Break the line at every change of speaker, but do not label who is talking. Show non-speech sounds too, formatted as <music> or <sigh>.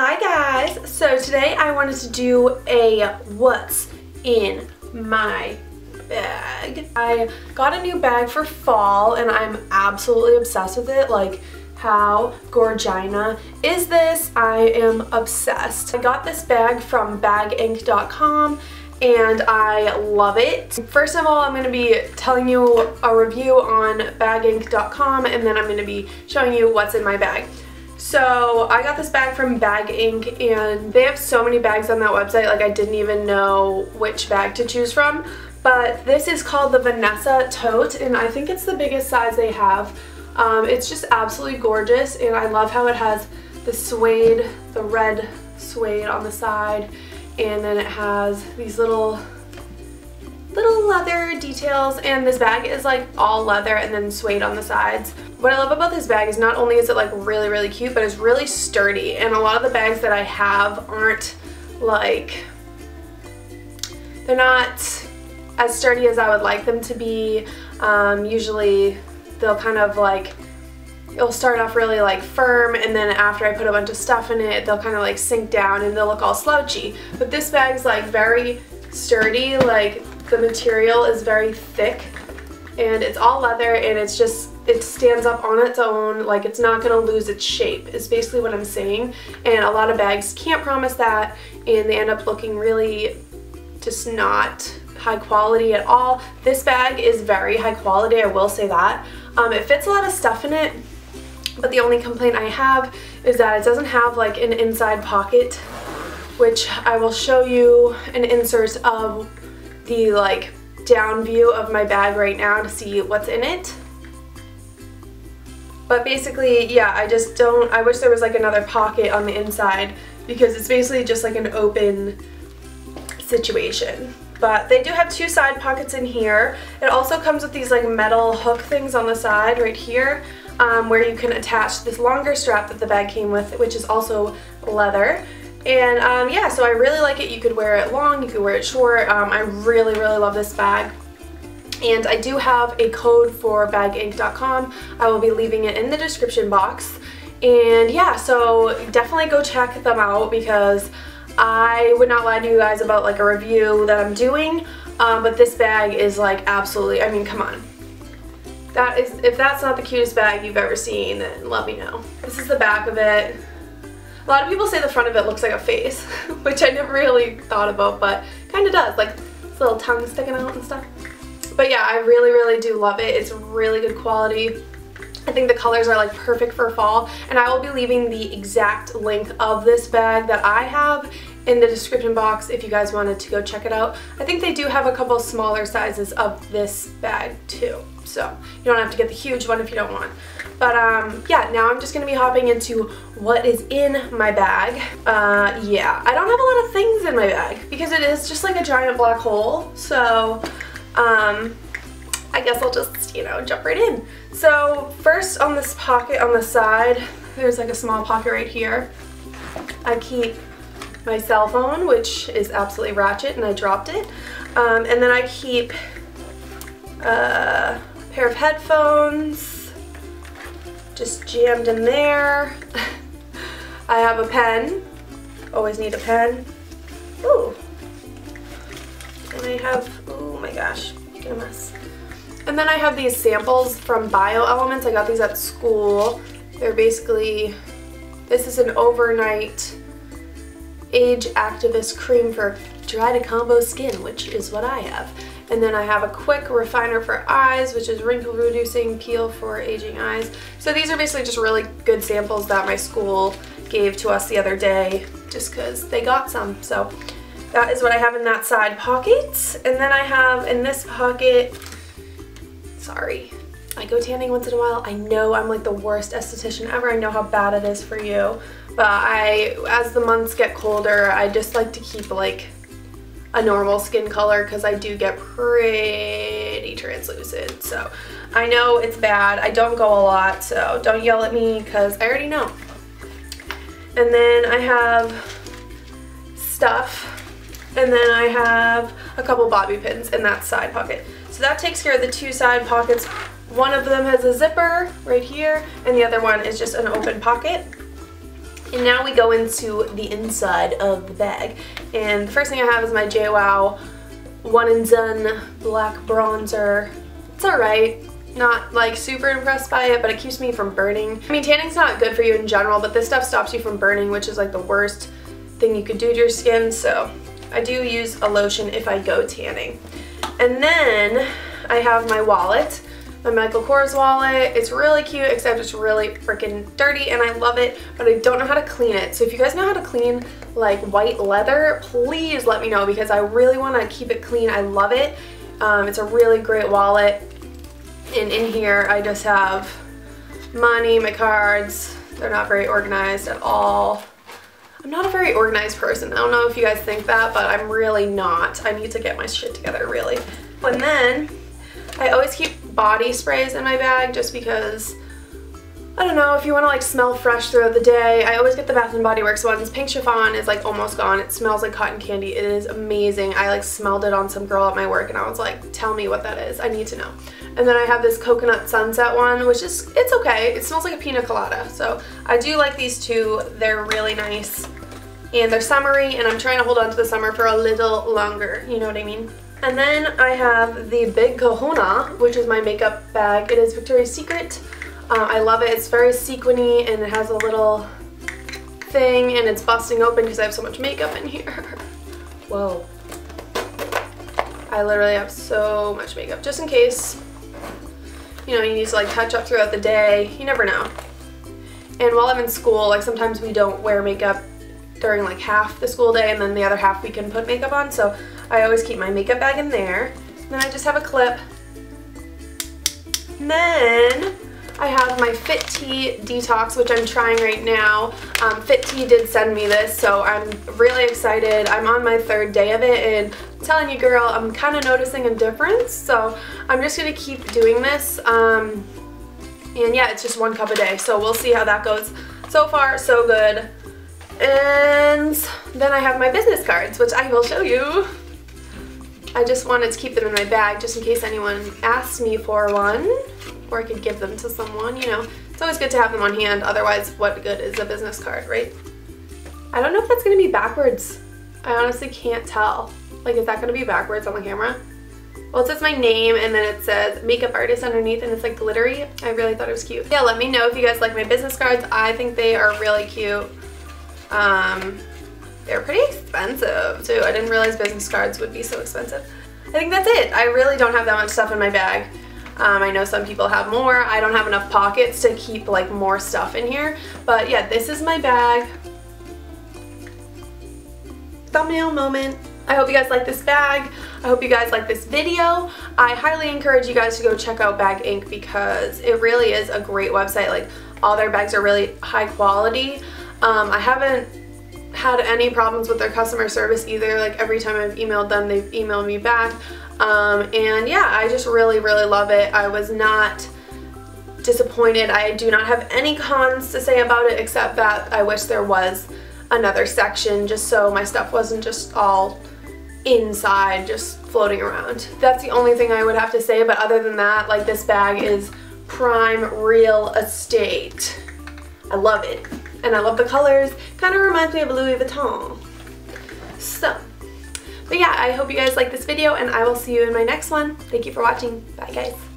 Hi guys! So today I wanted to do a what's in my bag. I got a new bag for fall and I'm absolutely obsessed with it. Like how gorgina is this? I am obsessed. I got this bag from baginc.com and I love it. First of all, I'm going to be telling you a review on baginc.com and then I'm going to be showing you what's in my bag. So I got this bag from Bag Inc. and they have so many bags on that website like I didn't even know which bag to choose from. But this is called the Vanessa Tote and I think it's the biggest size they have. Um, it's just absolutely gorgeous and I love how it has the suede, the red suede on the side and then it has these little details and this bag is like all leather and then suede on the sides. What I love about this bag is not only is it like really really cute but it's really sturdy and a lot of the bags that I have aren't like they're not as sturdy as I would like them to be. Um, usually they'll kind of like it'll start off really like firm and then after I put a bunch of stuff in it they'll kind of like sink down and they'll look all slouchy but this bag's like very sturdy like the material is very thick and it's all leather and it's just it stands up on its own like it's not gonna lose its shape is basically what I'm saying and a lot of bags can't promise that and they end up looking really just not high quality at all. This bag is very high quality, I will say that. Um, it fits a lot of stuff in it, but the only complaint I have is that it doesn't have like an inside pocket, which I will show you an insert of the like down view of my bag right now to see what's in it. But basically, yeah, I just don't, I wish there was like another pocket on the inside because it's basically just like an open situation. But they do have two side pockets in here. It also comes with these like metal hook things on the side right here um, where you can attach this longer strap that the bag came with, which is also leather. And um, yeah, so I really like it. You could wear it long, you could wear it short. Um, I really, really love this bag. And I do have a code for baginc.com. I will be leaving it in the description box. And yeah, so definitely go check them out because I would not lie to you guys about like a review that I'm doing, um, but this bag is like absolutely, I mean, come on. That is, if that's not the cutest bag you've ever seen, then let me know. This is the back of it. A lot of people say the front of it looks like a face, <laughs> which I never really thought about, but kind of does, like little tongue sticking out and stuff. But yeah, I really, really do love it. It's really good quality. I think the colors are like perfect for fall and I will be leaving the exact length of this bag that I have in the description box if you guys wanted to go check it out. I think they do have a couple smaller sizes of this bag too. So you don't have to get the huge one if you don't want. But um, yeah, now I'm just to be hopping into what is in my bag. Uh, yeah, I don't have a lot of things in my bag because it is just like a giant black hole. So um, I guess I'll just, you know, jump right in. So first on this pocket on the side, there's like a small pocket right here. I keep my cell phone, which is absolutely ratchet and I dropped it. Um, and then I keep a pair of headphones just jammed in there. <laughs> I have a pen, always need a pen. Ooh. And I have, oh my gosh, making a mess. And then I have these samples from Bioelements. I got these at school. They're basically, this is an overnight age activist cream for dry to combo skin, which is what I have. And then I have a quick refiner for eyes, which is wrinkle reducing peel for aging eyes. So these are basically just really good samples that my school gave to us the other day just because they got some. So that is what I have in that side pocket. And then I have in this pocket sorry. I go tanning once in a while. I know I'm like the worst esthetician ever. I know how bad it is for you. But I, as the months get colder, I just like to keep like a normal skin color because I do get pretty translucent. So I know it's bad. I don't go a lot, so don't yell at me because I already know. And then I have stuff. And then I have a couple bobby pins in that side pocket. So that takes care of the two side pockets. One of them has a zipper right here and the other one is just an open pocket. And now we go into the inside of the bag. And the first thing I have is my JWoww One and Done Black Bronzer. It's alright. Not like super impressed by it, but it keeps me from burning. I mean, tanning's not good for you in general, but this stuff stops you from burning, which is like the worst thing you could do to your skin. So I do use a lotion if I go tanning. And then I have my wallet my Michael Kors wallet. It's really cute, except it's really freaking dirty and I love it, but I don't know how to clean it. So if you guys know how to clean like white leather, please let me know because I really want to keep it clean. I love it. Um, it's a really great wallet. And in here, I just have money, my cards. They're not very organized at all. I'm not a very organized person. I don't know if you guys think that, but I'm really not. I need to get my shit together, really. And then I always keep body sprays in my bag just because I don't know, if you want to like smell fresh throughout the day, I always get the Bath & Body Works ones. Pink Chiffon is like almost gone. It smells like cotton candy. It is amazing. I like smelled it on some girl at my work and I was like, tell me what that is. I need to know. And then I have this Coconut Sunset one, which is, it's okay. It smells like a pina colada. So I do like these two. They're really nice. And they're summery and I'm trying to hold on to the summer for a little longer. You know what I mean? And then I have the Big Kahuna, which is my makeup bag. It is Victoria's Secret. Uh, I love it. It's very sequiny and it has a little thing and it's busting open because I have so much makeup in here. <laughs> Whoa. I literally have so much makeup just in case you know you need to like touch up throughout the day. You never know. And while I'm in school, like sometimes we don't wear makeup during like half the school day and then the other half we can put makeup on. So I always keep my makeup bag in there. Then I just have a clip. And then I have my Fit Tea Detox, which I'm trying right now. Um, Fit Tea did send me this, so I'm really excited. I'm on my third day of it, and I'm telling you, girl, I'm kind of noticing a difference. So I'm just going to keep doing this. Um, and yeah, it's just one cup a day, so we'll see how that goes. So far, so good. And then I have my business cards, which I will show you. I just wanted to keep them in my bag just in case anyone asked me for one or I could give them to someone, you know. It's always good to have them on hand, otherwise what good is a business card, right? I don't know if that's to be backwards. I honestly can't tell. Like, is that to be backwards on the camera? Well, it says my name and then it says makeup artist underneath and it's like glittery. I really thought it was cute. Yeah, let me know if you guys like my business cards. I think they are really cute. Um, they're pretty expensive too. I didn't realize business cards would be so expensive. I think that's it. I really don't have that much stuff in my bag. Um, I know some people have more. I don't have enough pockets to keep like more stuff in here. But yeah, this is my bag. Thumbnail moment. I hope you guys like this bag. I hope you guys like this video. I highly encourage you guys to go check out Bag Inc because it really is a great website. Like all their bags are really high quality. Um, I haven't had any problems with their customer service either. Like every time I've emailed them, they've emailed me back. Um, and yeah, I just really, really love it. I was not disappointed. I do not have any cons to say about it except that I wish there was another section just so my stuff wasn't just all inside just floating around. That's the only thing I would have to say but other than that like this bag is prime real estate. I love it and I love the colors. Kind of reminds me of Louis Vuitton. So, but yeah, I hope you guys like this video and I will see you in my next one. Thank you for watching. Bye guys.